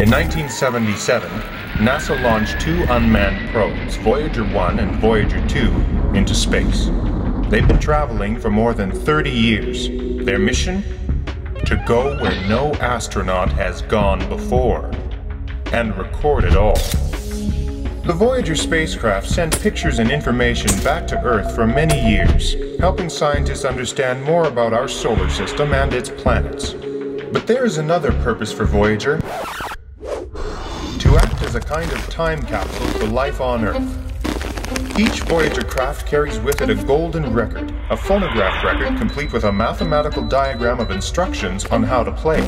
In 1977, NASA launched two unmanned probes, Voyager 1 and Voyager 2, into space. They've been traveling for more than 30 years. Their mission? To go where no astronaut has gone before. And record it all. The Voyager spacecraft sent pictures and information back to Earth for many years, helping scientists understand more about our solar system and its planets. But there is another purpose for Voyager as a kind of time capsule for life on Earth. Each Voyager craft carries with it a golden record, a phonograph record complete with a mathematical diagram of instructions on how to play.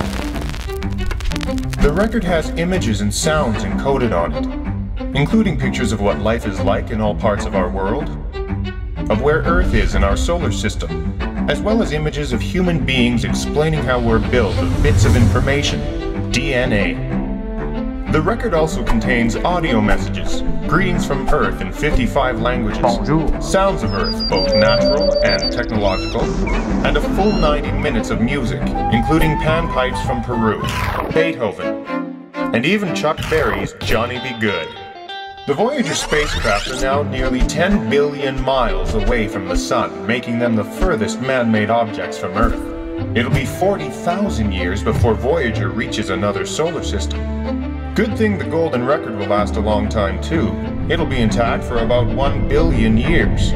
The record has images and sounds encoded on it, including pictures of what life is like in all parts of our world, of where Earth is in our solar system, as well as images of human beings explaining how we're built of bits of information, DNA. The record also contains audio messages, greetings from Earth in 55 languages, Bonjour. sounds of Earth, both natural and technological, and a full 90 minutes of music, including panpipes from Peru, Beethoven, and even Chuck Berry's Johnny B. Goode. The Voyager spacecraft are now nearly 10 billion miles away from the Sun, making them the furthest man-made objects from Earth. It'll be 40,000 years before Voyager reaches another solar system. Good thing the Golden Record will last a long time too. It'll be intact for about 1 billion years.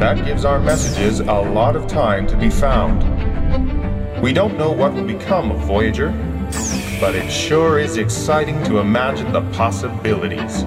That gives our messages a lot of time to be found. We don't know what will become of Voyager, but it sure is exciting to imagine the possibilities.